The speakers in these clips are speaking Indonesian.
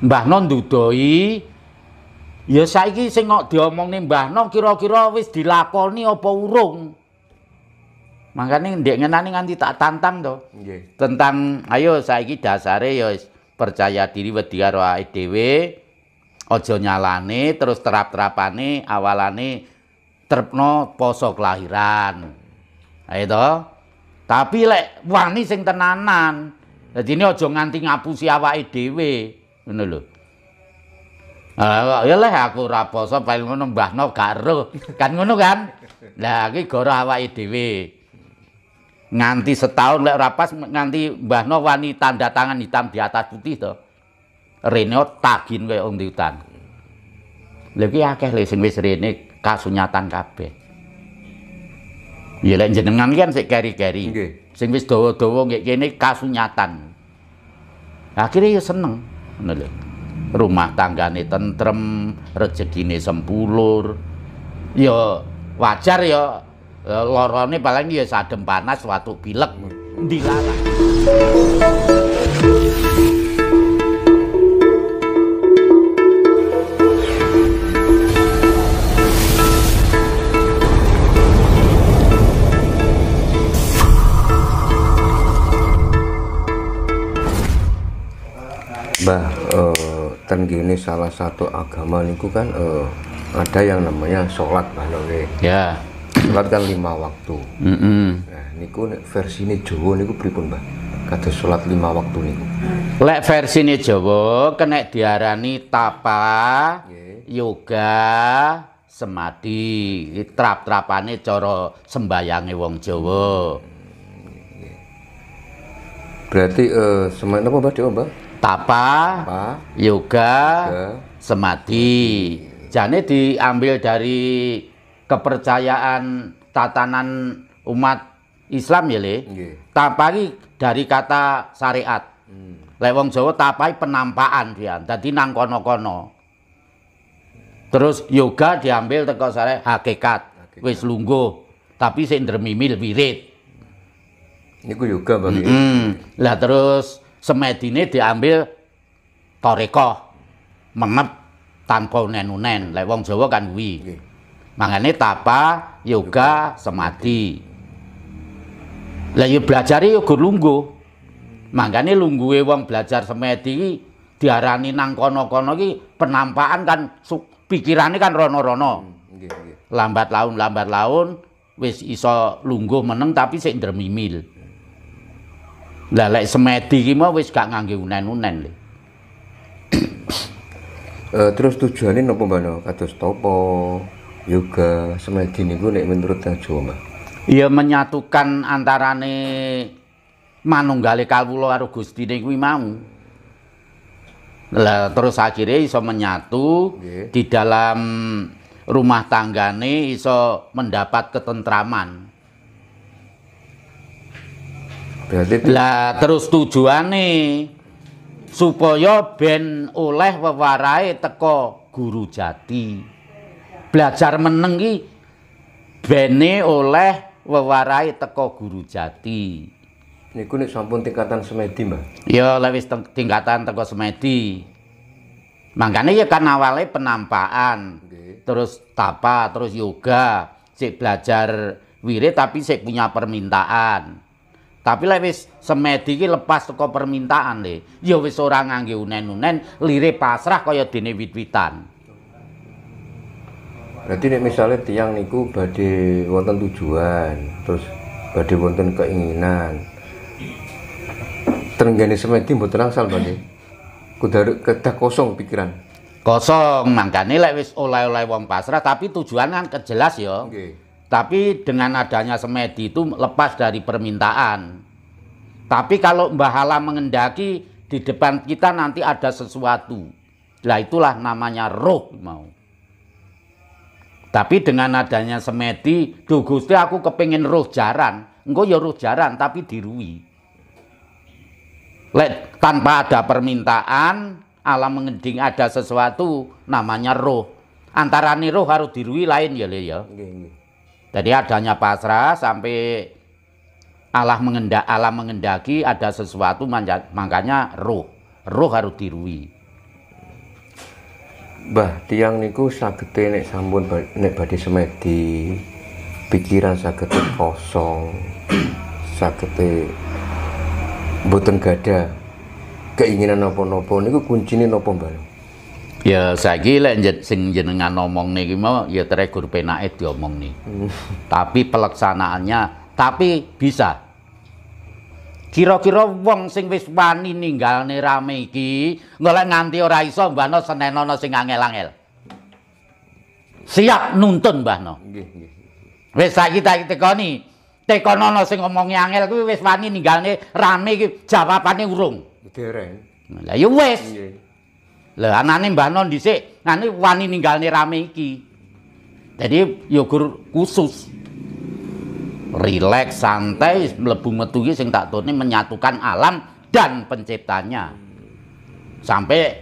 Mbah Non ndudoi ya saiki sing kok diomongne Mbah Non kira-kira wis dilakoni apa urung. Makanya ndek ngenani nganti tak tantang to. Nggih. Tentang ayo saiki dasare ya percaya diri wedi karo awake dhewe. Aja nyalane terus terap-terapane awalane trepno poso kelahiran. Ayo to. Tapi lek wani sing tenanan. Dadi aja nganti ngapusi awake dhewe. Ngono lho. Ah, ya leh aku ora poso paling ngono mbahno gak. Kan ngono kan? Lah iki goro awake dhewe. Nganti setahun lek ora pas nganti mbahno wani tanda tangan hitam di atas putih to. Rene tagin kaya wong di hutan. Lha iki akeh le sing wis rene kasunyatan kabeh. Ya lek jenengan kan sik keri-keri. Nggih. Sing wis dawa-dawa nggih kene kasunyatan. Akhirnya ya seneng. Rumah tanggane tentrem, rezekine sempulur. Ya wajar ya eh, lorone paling ya sadem panas waktu pilek dilarang. Mbah, eh, ten gini salah satu agama niku kan eh, ada yang namanya sholat Mbah. Ya. Sholat kan lima waktu. Mm Nah, niku nek versine Jawa niku pripun, Mbah? Kados sholat lima waktu niku. Lek versine Jawa kena diarani tapa, Nggih. yoga, semadi. Trap-trapane cara sembayange wong Jawa. Berarti eh semen apa Dewa, Mbah? Tapa, Apa? yoga, Ya. semadi. Jane diambil dari kepercayaan tatanan umat Islam ya, Le. Nggih. Tapa iki dari kata syariat. Lek wong Jawa tapai penampakan dia. Dadi nang kono-kono. Terus yoga diambil teko sare hakikat. Hakikat. Wis lungguh, tapi sing ndremimil wirid. Niku yoga. Hmm. Lah terus semedine diambil torekoh. Mengep tanpa unen-unen. Lek wong Jawa kan kuwi. Nggih. Mangane tapa, yoga, semadi. Lah ya belajar ya gur lungguh. Mangane lungguhe wong belajar semedi diarani nang kono-kono iki penampakan kan pikirane kan rono-rono. Nggih. Lambat laun lambat laun wis iso lungguh meneng tapi sik ndremimil. Lah lek semedi iki mau wis gak ngangge unen-unen le. Eh, terus tujuannya napa Mbah No? Kados topo, yoga, semedi niku nek menurut yang Jawa. Ya menyatukan antarane manunggale kawula karo Gustine kuwi mau. Lah terus akhirnya iso menyatu Nggih. di dalam rumah tanggane iso mendapat ketentraman. Berarti Lah terus tujuane supaya ben oleh wewarahe teko guru jati. Belajar meneng ki bene oleh wewarahe teko guru jati. niku nek sampun tingkatan semedi, Mbah. Ya lek wis teng- tingkatan teko semedi. Makanya ya kan awalnya penampaan. Nggih. Terus tapa, terus yoga, sik belajar wirid tapi sik punya permintaan. Tapi lek wis semedi iki lepas teko permintaan le, ya wis ora ngangge unen-unen, lire pasrah kaya dene wit-witan. Berarti nek misalnya tiang niku badhe wonten tujuan, terus badhe wonten keinginan. Terenggane semedi mboten angsal badhe. Kudu kedah kosong pikiran. Kosong, mangkane lek wis oleh-oleh wong pasrah tapi tujuan kan kejelas ya. Nggih. Tapi dengan adanya semedi itu lepas dari permintaan. Tapi kalau Mbah Hala mengendaki di depan kita nanti ada sesuatu. Lah itulah namanya roh mau. Tapi dengan adanya semedi, duh Gusti aku kepingin roh jaran. Engko ya roh jaran tapi dirui. Lek tanpa ada permintaan, alam mengending ada sesuatu namanya roh. Antarane roh harus dirui lain ya Le ya. Nggih. Jadi adanya pasrah sampai Allah mengendak alam mengendaki ada sesuatu makanya roh roh harus dirui Mbah, tiang niku sagete nek sampun nek badhe semedi pikiran sagete kosong. Sagete mboten gada keinginan napa-napa niku kuncine napa, Mbah? Ya saiki lek sing jenengan ngomong niki mau ya teregur penake diomongni. Tapi pelaksanaannya tapi bisa. Kira-kira wong sing wis wani ninggalne rame iki golek nganti ora iso mbahno senenono sing angel-angel. Siap nuntun mbahno. Nggih, nggih. Wis saiki tak tekoni. Tekonono sing ngomongi angel kuwi wis wani ninggalne rame iki jawabane urung. Dereng. Lah ya wis. Nggih. Lah anane mbahno dhisik ngene wani ninggalne rame iki. Jadi ya gur khusus. Rileks, santai, mlebu metu iki sing tak tune menyatukan alam dan penciptanya. Sampai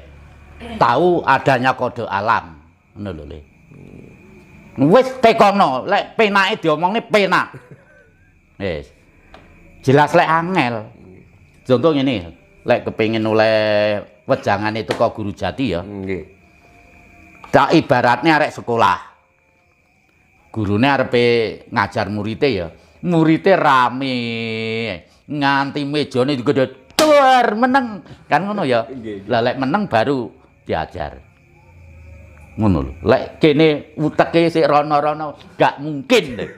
tahu adanya kode alam. Ngono lho, Le. Wis tekono, lek penake diomongne penak. Wis. Jelas lek angel. Contoh ngene, lek kepengin oleh wejangan itu kok guru jati ya. Nggih. Tak ibaratnya arek sekolah. Gurune arepe ngajar muridé ya. Muridé rame. Nganti mejane digede tur meneng. Kan ngono ya. Lah lek meneng baru diajar. Ngono lho. Lek kene uteke sik rono-rono gak mungkin deh.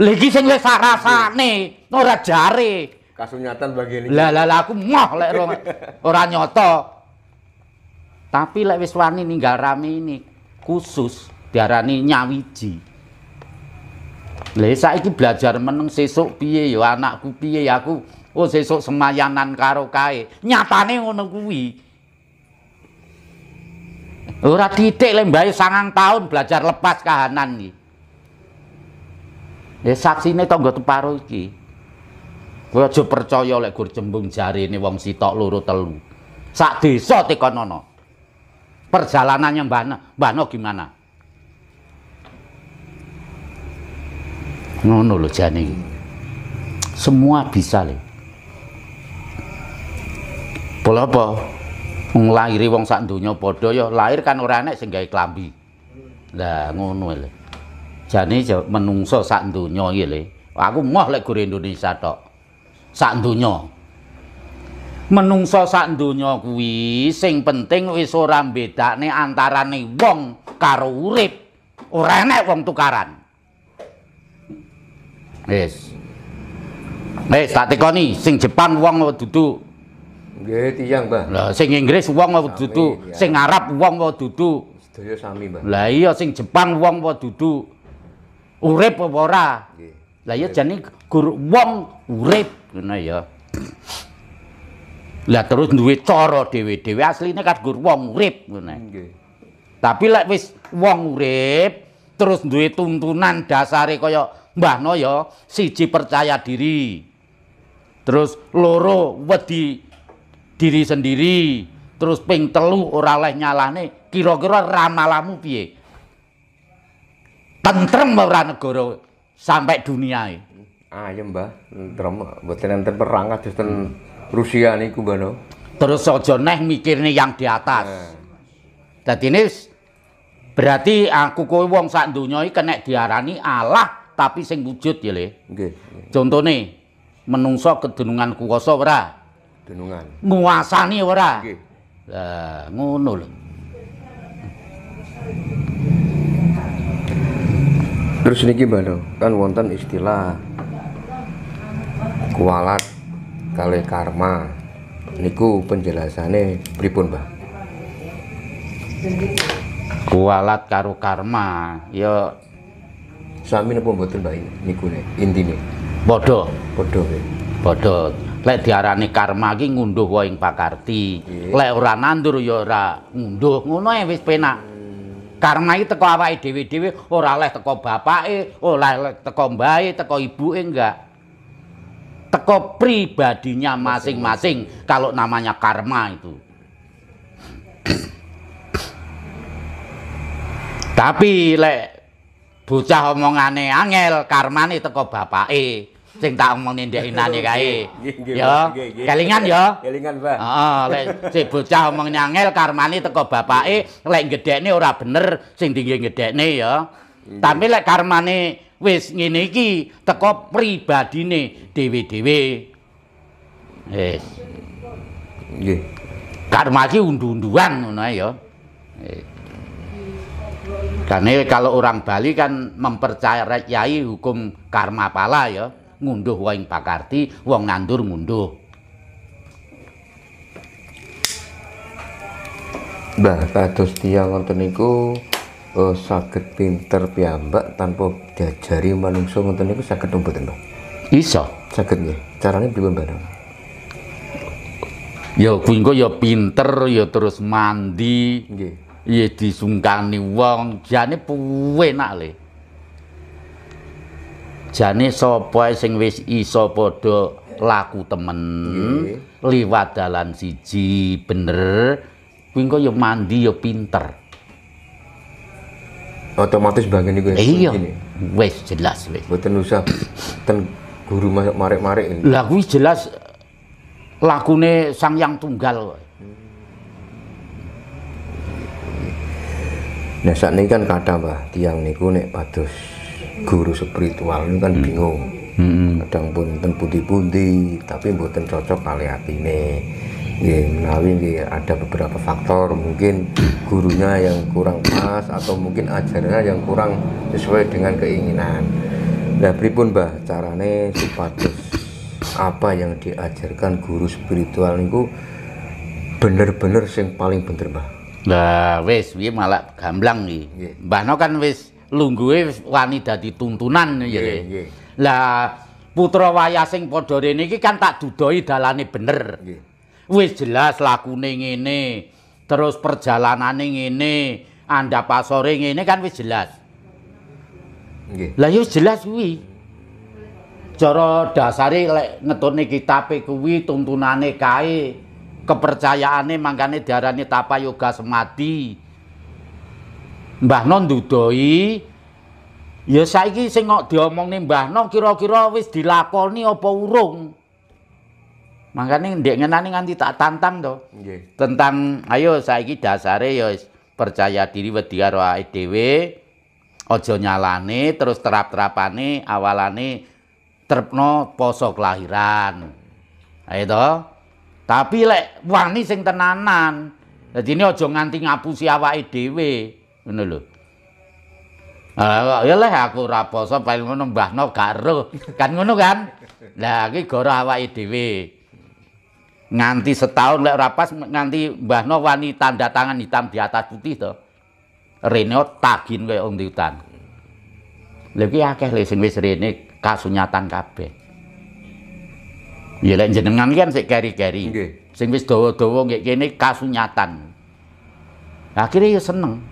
Lagi sing wis rasane ora jare. Kasunyatan bagian ini. Lah lah aku moh lek ora ora nyoto. Tapi lek wis wani ninggal rame ini khusus diarani nyawiji. Lah saiki belajar meneng sesuk piye ya anakku piye ya aku oh sesuk semayanan karo kae. Nyatane ngono kuwi. Ora titik lek mbae sangang tahun belajar lepas kahanan iki. Ya saksine tangga teparo iki. Kowe aja percaya lek cembung jarine wong sitok loro telu. Sak desa tekonono. Perjalanannya Mbana, Mbana gimana? Ngono lho jane iki. Semua bisa le. Pola apa? Nglahiri wong sak donya padha ya lahir kan ora enek sing gawe klambi. Lah ngono lho. Jane ja- menungso sak donya iki le. Aku moh lek gur Indonesia tok. Sak donya. Menungso sak donya kuwi sing penting wis ora mbedakne antarane wong karo urip. Ora enek wong tukaran. Wis. Wis tak tekoni sing Jepang wong dudu. Nggih, tiyang, Mbah. Lah sing Inggris wong dudu, Sami, ya. sing Arab wong dudu. Sedaya sami, Mbah. Lah iya sing Jepang wong dudu. Urip apa ora? Nggih. Lah ya jane gur wong urip ngono ya. Lah terus duwe cara dhewe-dhewe asline kan gur wong urip ngono. Nggih. Tapi lek wis wong urip terus duwe tuntunan dasare kaya mbahno ya siji percaya diri. Terus loro wedi diri sendiri. Terus ping telu ora oleh nyalane kira-kira ramalamu piye? Tentrem ora negara sampai dunia Ayem, Mbah. Tentrem, mboten enten perang kados ten Rusia niku, Mbah. no. Terus aja neh mikirne yang di atas. Nah, Dadi ini berarti aku kowe wong sak donya iki kena diarani Allah tapi sing wujud ya Le. nggih. Contone menungso kedunungan kuwasa ora, Denungan. nguasani ora. Nggih. Lah ngono lho. Terus niki Mbah, no, kan wonten istilah kualat kali karma. Niku penjelasannya pripun, Mbah? Kualat karo karma ya Sami napa mboten, Mbah? Niku nek intine. padha, Padha padha. Lek diarani karma ki ngunduh wae ing pakarti. Nggih. Lek ora nandur ya ora ngunduh. Ngono ae wis penak. Karma iki teko awake dhewe-dhewe, ora oleh teko bapake, ora oleh teko mbahe, teko ibuke enggak. Teko pribadinya masing-masing kalau namanya karma itu. Tapi lek bocah omongane angel, karmane teko bapake. sing tak omongin ndek inane kae. Nggih, nggih, Ya, kelingan ya. Kelingan, Mbah. Heeh, lek si bocah omong nyangel karmane teko bapake, lek gedekne ora bener sing tinggi gedekne ya. Tapi lek karmane wis ngene iki teko pribadine dhewe-dhewe. Wis, Nggih. karma iki undu-unduan ngono ya. Karena kalau orang Bali kan mempercayai hukum karma pala ya, ngunduh wong pakarti, wong nandur ngunduh. Mbah kados tiyang ngoten niku eh, saged pinter piyambak tanpa diajari manungsa ngoten niku saged mboten, Mbah? Iso. Saged nggih. Carane pripun, Mbah? Ya kuwi engko ya pinter ya terus mandi, Nggih. ya disungkani wong, jane puenak le. Jane sapa sing wis iso padha laku temen, Nggih. liwat dalan siji bener, kuwi engko ya mandi ya pinter. Otomatis bagian niku Iya, begini. wis jelas wis. Mboten usah ten guru masuk marek-marek ini. Lah kuwi jelas lakune Sang Yang Tunggal. Nah saat ini kan kata mbah tiang niku nek pados guru spiritual ini kan bingung. Heeh. Kadang pun ten pundi-pundi tapi mboten cocok kali atine. Nggih, menawi nggih ada beberapa faktor mungkin gurunya yang kurang pas atau mungkin ajarannya yang kurang sesuai dengan keinginan. Nah, pripun Mbah carane supados apa yang diajarkan guru spiritual niku bener-bener sing paling bener Mbah. Lah wis kuwi malah gamblang iki. Nggih. Mbahno kan wis lungguhe wis wani dadi tuntunan ya. Nggih. Lah putra wayah sing padha rene iki kan tak dudoi dalane bener. Nggih. Wis jelas lakune ngene, terus perjalanane ngene, andhap pasore ngene kan wis jelas. Nggih. Lah ya jelas kuwi. Cara dasare lek ngetone kitabe kuwi tuntunane kae, kepercayaane mangkane diarani tapa yoga semadi. Mbah Non ndudoi ya saiki sing kok diomongne Mbah Non kira-kira wis dilakoni apa urung. Mangkane ndek ngenani nganti tak tantang to. Nggih. tentang ayo saiki dasare ya percaya diri wedi karo awake dhewe aja nyalane terus terap-terapane awalane trepno poso kelahiran ayo to tapi lek wani sing tenanan dadi ini aja nganti ngapusi awake dhewe ngono lho Ah, ya leh aku ora poso paling ngono mbahno gak. Kan ngono kan? Lah iki gara awake dhewe. Nganti setahun lek ora pas nganti mbahno wani tanda tangan hitam di atas putih to. Rene tagin kaya wong hutan. Lha iki akeh le sing wis rene kasunyatan kabeh. Ya lek jenengan kan sik keri-keri. Nggih. Sing wis dawa-dawa nggih kene kasunyatan. Akhirnya ya seneng.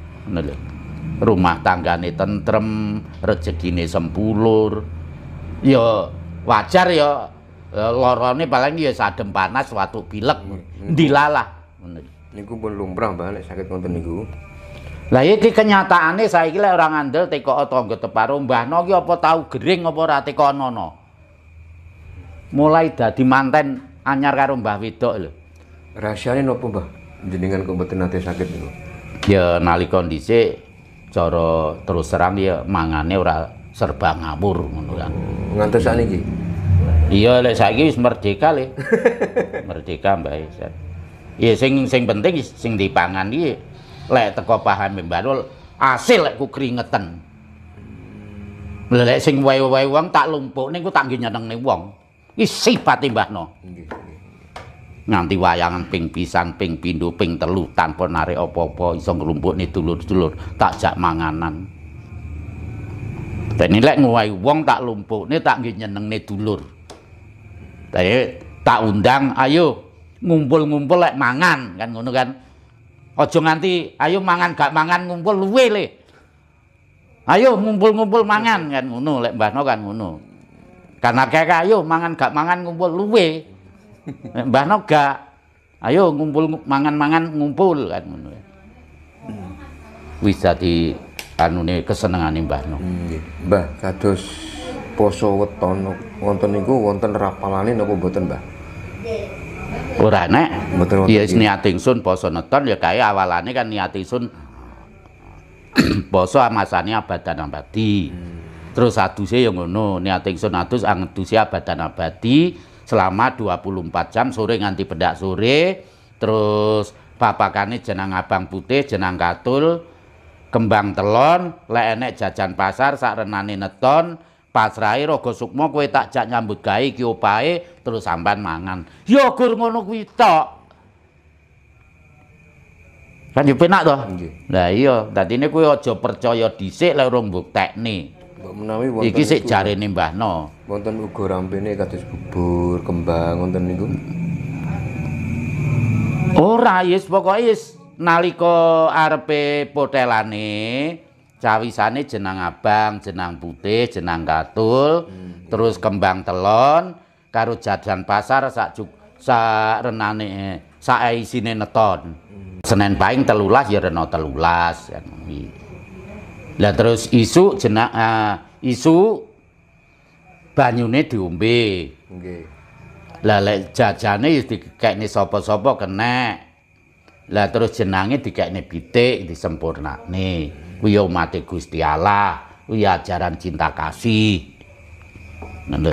Rumah tanggane tentrem, rezekine sempulur. Ya wajar ya lorone paling ya sadem panas watu pilek. Dilalah. Ngono. Niku pun lumrah nek sakit ngoten niku. Lah iki kenyataane saiki lek ora ngandel teko tangga teparo mbahno ki apa tau gering apa ora teko nono. Mulai dadi manten anyar karo Mbah Wedok lho. Rahasiane napa Mbah? Jenengan kok mboten nate sakit niku. Ya nalika dhisik cara terus terang ya mangane ora serba ngawur ngono kan. Ngantos. Iya lek saiki wis merdeka le. merdeka Mbah Isan. Iya sing sing penting sing dipangan iki lek teko paham Mbah asil lek ku keringetan. Lek sing wae-wae wong tak lumpukne ku tak nggih nyenengne wong. Iki sifate Mbahno. Nggih. nggih. Nganti wayangan ping pisan, ping pindho, ping telu tanpa narik apa-apa iso nglumpukne dulur-dulur tak jak manganan. Dan lek ngowahi wong tak lumpukne tak nggih nyenengne dulur. Tapi tak undang, ayo ngumpul-ngumpul lek mangan kan ngono kan. Aja nganti ayo mangan gak mangan ngumpul luwe le. Ayo ngumpul-ngumpul mangan kan ngono lek mbahno kan ngono. Karena kayak ayo mangan gak mangan ngumpul luwe. Nek mbahno gak ayo ngumpul mangan-mangan ngumpul kan ngono. Wis dadi anune kesenengane mbahno. Nggih. Mbah kados poso weton wonten niku wonten rapalane napa mboten, Mbah? Ora nek. Mboten wonten Ya iki. niat ingsun poso neton ya kaya awalane kan niat ingsun poso amasane abadan abadi. Terus aduse ya ngono, niat ingsun adus angeduse abadan abadi selama 24 jam sore nganti pendak sore. Terus papakane jenang abang putih, jenang katul, kembang telon, lek enek jajan pasar sak renane neton, pasrahe Raga Sukma kowe tak jak nyambut gawe iki opahe terus sampean mangan. Ya gur ngono kuwi tok. Kan yo penak to? Nggih. Lah iya, dadine kowe aja percaya dhisik lek urung mbuktekne. Mbok menawi wonten Iki sik jarene Mbah No. wonten uga rampene kados bubur, kembang wonten niku. Ora, yes pokoke yes nalika arepe potelane cawisane jenang abang, jenang putih, jenang katul, terus kembang telon karo jajan pasar sak juk sak renane sak isine neton. Senen paing telulas ya rena telulas kuwi. Lah terus isu jenang eh, isu banyune diombe. Nggih. Lah lek jajane ya dikekne sapa-sapa kenek. Lah terus jenenge dikekne pitik disempurnakne. Kuwi ya umate Gusti Allah, kuwi ajaran cinta kasih. Ngono.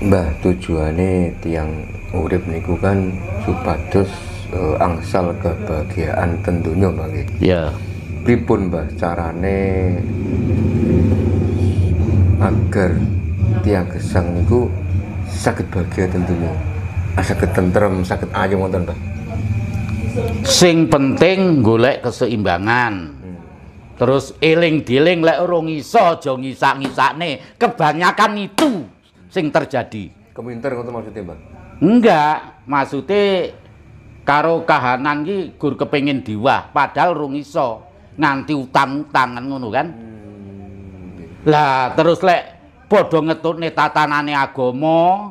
Mbah, tujuane tiang urip niku kan supados eh, angsal kebahagiaan tentunya Mbah nggih. Ya. Pripun Mbah carane agar tiang gesang niku saged bahagia tentunya. Ah, saged tentrem, saged ayem wonten Mbah. Sing penting golek keseimbangan. Terus eling diling lek urung iso aja ngisak-ngisakne. Kebanyakan itu sing terjadi. Keminter ngoten maksudnya. Enggak, maksudnya karo kahanan ki gur kepengin diwah, padahal rung iso nganti utang-utangan ngono kan. Lah terus lek padha ngetutne tatanane agama,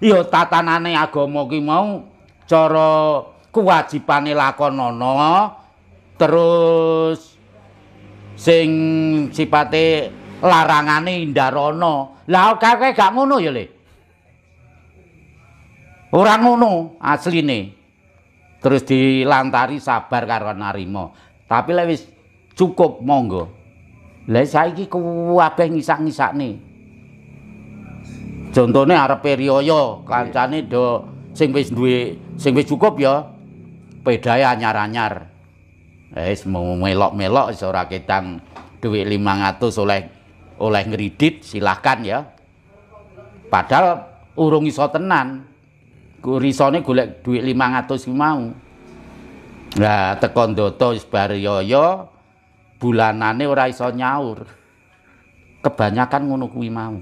ya tatanane agama ki mau cara kewajibane lakonana terus sing sipate larangane indarana. Lah kae gak ngono ya, Le. Ora ngono asline. Terus dilantari sabar karo narima. Tapi lek wis cukup monggo. Lah saiki kuwabeh ngisak-ngisakne. Contone arepe riyaya, kancane do sing wis duwe sing wis cukup ya pedae anyar-anyar. Wis melok-melok ora ketang dhuwit 500 oleh oleh ngridit silahkan ya. Padahal urung iso tenan. Risone golek dhuwit 500 ki mau. Lah teko ndoto wis yaya bulanane ora iso nyaur. Kebanyakan ngono kuwi mau.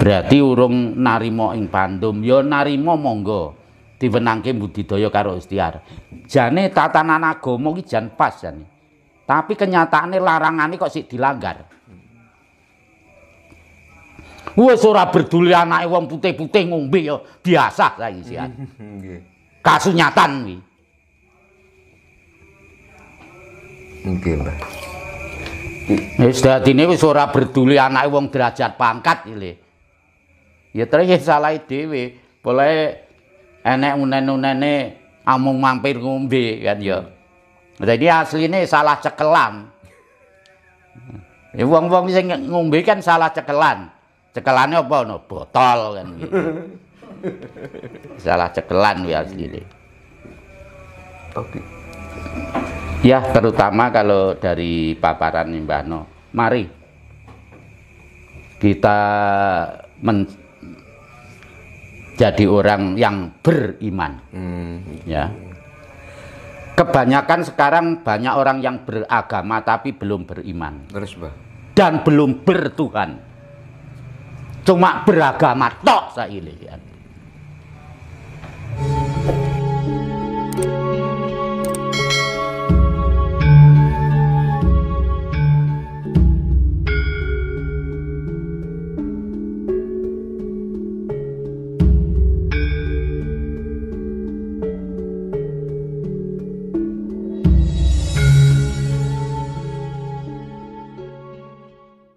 Berarti urung narima ing pandum, ya narima monggo. Diwenangke budidaya karo ikhtiar. Jane tatanan agama ki jan pas jane. Tapi kenyataane larangane kok sik dilanggar. Wis ora berduli anake wong putih-putih ngombe ya biasa saiki sian. Nggih. Kasunyatan kuwi. Nggih, Mbah. Wis dadine wis ora berduli anake wong derajat pangkat iki. Ya terus salah dhewe. Boleh enek unen-unene amung mampir ngombe kan ya. Jadi asline salah cekelan. Ya wong-wong sing ngombe kan salah cekelan. Cekelane apa no? Botol kan gitu. salah cekelan kuwi asline. Oke. Ya, terutama kalau dari paparan Mbah No. Mari kita menjadi orang yang beriman, Hmm. ya. Kebanyakan sekarang banyak orang yang beragama tapi belum beriman Terus, Mbah. dan belum bertuhan. Cuma beragama tok saiki. ya.